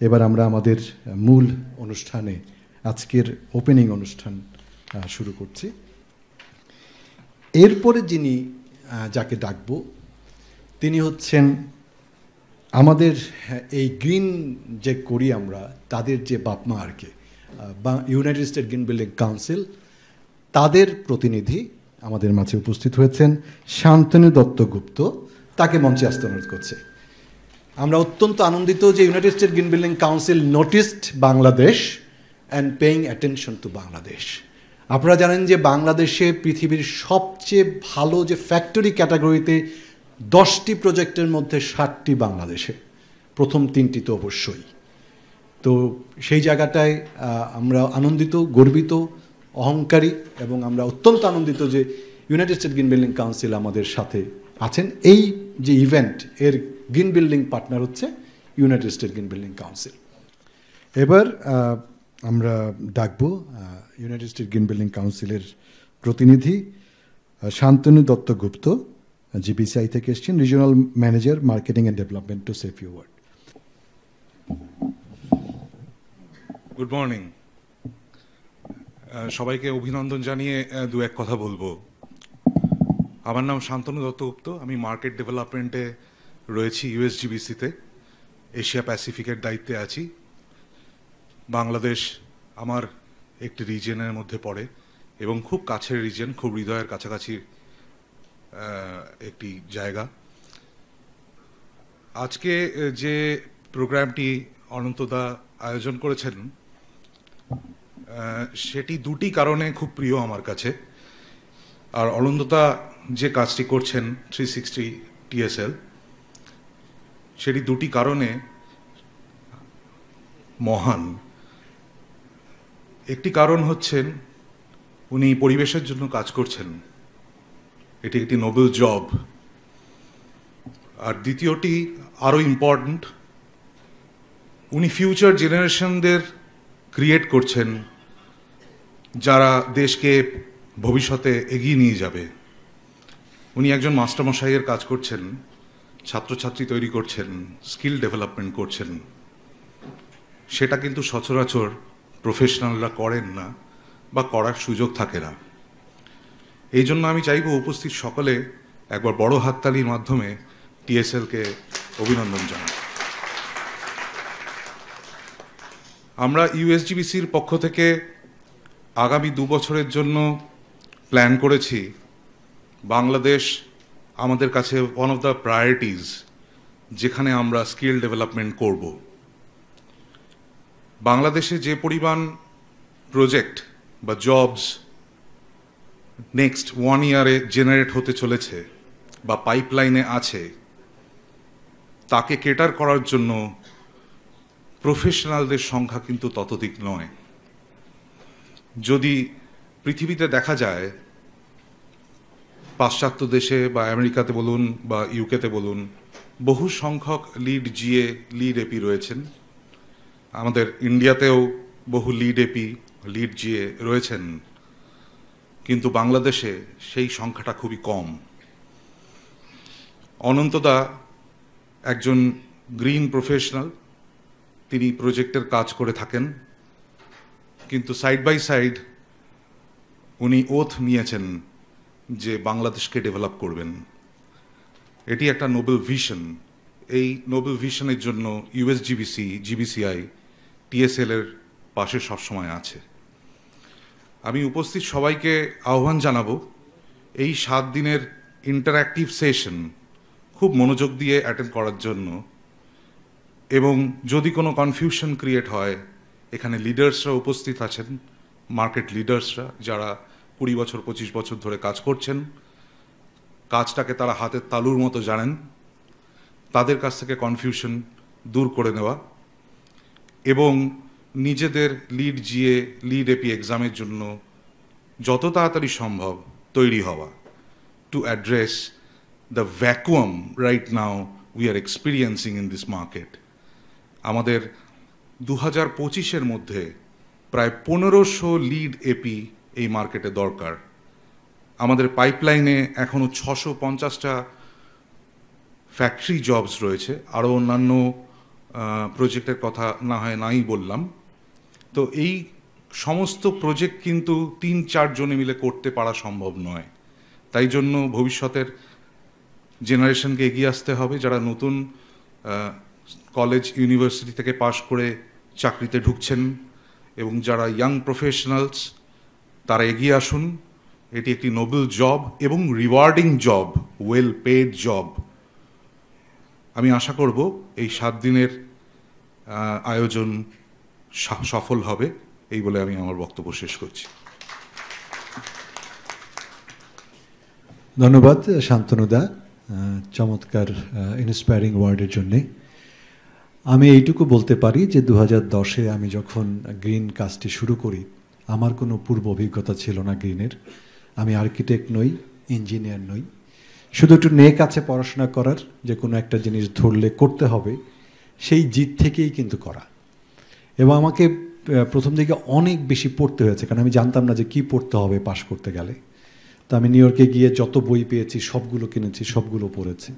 এবার আমরা আমাদের মূল অনুষ্ঠানে, আজকের ওপেনিং অনুষ্ঠান শুরু করছি। এরপরে যিনি যাকে ডাকব, তিনি হচ্ছেন আমাদের এই গ্রিন যে করি আমরা, তাদের যে বাপমা আর কি United State green building council, তাদের প্রতিনিধি আমাদের মাঝে উপস্থিত হয়েছেন শান্তনু দত্তগুপ্ত তাকে মঞ্চে আসতে অনুরোধ করছে। আমরা অত্যন্ত আনন্দিত যে United State green building council noticed Bangladesh and paying attention to Bangladesh আপনারা জানেন যে বাংলাদেশে পৃথিবীর সবচেয়ে ভালো যে ফ্যাক্টরি ক্যাটাগরিতে দশটি প্রজেক্টের মধ্যে ষাটটি বাংলাদেশে। প্রথম তিনটি তো অবশ্যই। তো সেই জায়গাটায় আমরা আনন্দিত, গর্বিত, অহংকারী এবং আমরা অত্যন্ত আনন্দিত যে United State Green Building Council আমাদের সাথে আছেন। এই যে ইভেন্ট এর গ্রিন বিল্ডিং পার্টনার হচ্ছে United State Green Building Council এবার আমরা ডাকব ইউনাইটেড স্টেট গ্রিন বিল্ডিং কাউন্সিলের প্রতিনিধি শান্তনু দত্তগুপ্ত জিবিসিআই থেকে এসছেন regional manager marketing and development to safe you word good morning সবাইকে অভিনন্দন জানিয়ে দু এক কথা বলব। আমার নাম শান্তনু দত্তগুপ্ত আমি মার্কেট ডেভেলপমেন্টে রয়েছি ইউএসজিবিসিতে। এশিয়া প্যাসিফিকের দায়িত্বে আছি। বাংলাদেশ আমার একটি রিজনের মধ্যে পড়ে এবং খুব কাছের রিজন খুব হৃদয়ের কাছাকাছি একটি জায়গা। আজকে যে প্রোগ্রামটি অনন্তদা আয়োজন করেছেন সেটি দুটি কারণে খুব প্রিয় আমার কাছে। আর অনন্তদা যে কাজটি করছেন থ্রি সিক্সটি টিএসএল সেটি দুটি কারণে মহান। একটি কারণ হচ্ছেন, উনি পরিবেশের জন্য কাজ করছেন। এটি একটি নোবেল জব। আর দ্বিতীয়টি আরও ইম্পর্ট্যান্ট উনি ফিউচার জেনারেশনদের ক্রিয়েট করছেন, যারা দেশকে ভবিষ্যতে এগিয়ে নিয়ে যাবে। উনি একজন মাস্টারমশাইয়ের কাজ করছেন, ছাত্রছাত্রী তৈরি করছেন, স্কিল ডেভেলপমেন্ট করছেন। সেটা কিন্তু সচরাচর প্রফেশনালরা করেন না বা করার সুযোগ থাকে না। এই জন্য আমি চাইব উপস্থিত সকলে একবার বড় হাততালির মাধ্যমে টিএসএলকে অভিনন্দন জানাই। আমরা ইউএসজিবিসির পক্ষ থেকে আগামী দু বছরের জন্য প্ল্যান করেছি, বাংলাদেশ আমাদের কাছে ওয়ান অফ দ্য প্রায়োরিটিস যেখানে আমরা স্কিল ডেভেলপমেন্ট করব। বাংলাদেশে যে পরিমাণ প্রজেক্ট বা জবস নেক্সট ওয়ান ইয়ারে জেনারেট হতে চলেছে বা পাইপলাইনে আছে, তাকে কেটার করার জন্য প্রফেশনালদের সংখ্যা কিন্তু ততোধিক নয়। যদি পৃথিবীতে দেখা যায়, পাশ্চাত্য দেশে বা আমেরিকাতে বলুন বা ইউকেতে বলুন, বহু সংখ্যক লিড জিএ, লিড এপি রয়েছেন। আমাদের ইন্ডিয়াতেও বহু লিড এপি, লিড জিএ রয়েছেন। কিন্তু বাংলাদেশে সেই সংখ্যাটা খুবই কম। অনন্তদা একজন গ্রিন প্রফেশনাল, তিনি প্রজেক্টের কাজ করে থাকেন। কিন্তু সাইড বাই সাইড উনি ওথ নিয়েছেন যে বাংলাদেশকে ডেভেলপ করবেন। এটি একটা নোবেল ভিশন। এই নোবেল ভিশনের জন্য ইউএসজিবিসি জিবিসিআই টিএসএল এর পাশে সবসময় আছে। আমি উপস্থিত সবাইকে আহ্বান জানাব, এই সাত দিনের ইন্টারঅ্যাক্টিভ সেশন খুব মনোযোগ দিয়ে অ্যাটেন্ড করার জন্য এবং যদি কোনো কনফিউশন ক্রিয়েট হয়, এখানে লিডার্সরা উপস্থিত আছেন মার্কেট লিডার্সরা যারা কুড়ি বছর, পঁচিশ বছর ধরে কাজ করছেন, কাজটাকে তারা হাতের তালুর মতো জানেন। তাদের কাছ থেকে কনফিউশন দূর করে নেওয়া এবং নিজেদের লিড জিএ লিড এপি এক্সামের জন্য যত তাড়াতাড়ি সম্ভব তৈরি হওয়া। To address the vacuum right now we are experiencing in this market আমাদের দু হাজার পঁচিশের মধ্যে প্রায় পনেরোশো লিড এপি এই মার্কেটে দরকার। আমাদের পাইপলাইনে এখনও ছশো পঞ্চাশটা ফ্যাক্টরি জবস রয়েছে। আরও অন্যান্য প্রজেক্টের কথা না হয় নাই বললাম। তো এই সমস্ত প্রজেক্ট কিন্তু তিন চারজনে মিলে করতে পারা সম্ভব নয়। তাই জন্য ভবিষ্যতের জেনারেশনকে এগিয়ে আসতে হবে। যারা নতুন কলেজ ইউনিভার্সিটি থেকে পাশ করে চাকরিতে ঢুকছেন এবং যারা ইয়াং প্রফেশনালস তারা এগিয়ে আসুন। এটি একটি নোবেল জব এবং rewarding job well paid job আমি আশা করব এই সাত দিনের আয়োজন সফল হবে, এই বলে আমি আমার বক্তব্য শেষ করছি। ধন্যবাদ শান্তনুদা চমৎকার ইন্সপায়ারিং ওয়ার্ডের জন্যে। আমি এইটুকু বলতে পারি যে দু হাজার দশে আমি যখন গ্রিন কাজটি শুরু করি, আমার কোনো পূর্ব অভিজ্ঞতা ছিল না গ্রিনের। আমি আর্কিটেক্ট নই, ইঞ্জিনিয়ার নই। শুধু একটু নেক আছে পড়াশোনা করার, যে কোনো একটা জিনিস ধরলে করতে হবে, সেই জিত থেকেই কিন্তু করা। এবং আমাকে প্রথম দিকে অনেক বেশি পড়তে হয়েছে, কারণ আমি জানতাম না যে কি পড়তে হবে পাশ করতে গেলে। তো আমি নিউ ইয়র্কে গিয়ে যত বই পেয়েছি, সবগুলো কিনেছি, সবগুলো পড়েছি।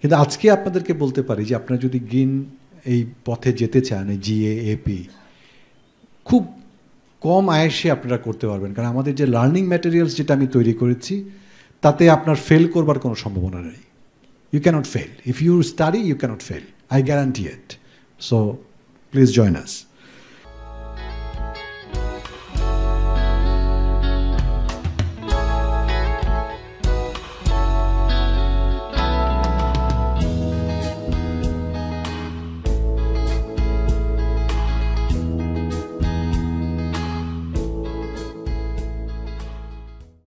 কিন্তু আজকে আপনাদেরকে বলতে পারি যে আপনারা যদি গ্রিন এই পথে যেতে চান, এই জিএ এপি খুব কম আয়েসে আপনারা করতে পারবেন। কারণ আমাদের যে লার্নিং ম্যাটেরিয়ালস যেটা আমি তৈরি করেছি, তাতে আপনার ফেল করবার কোনো সম্ভাবনা নেই। You can't fail if you study you can't fail I guarantee it so please join us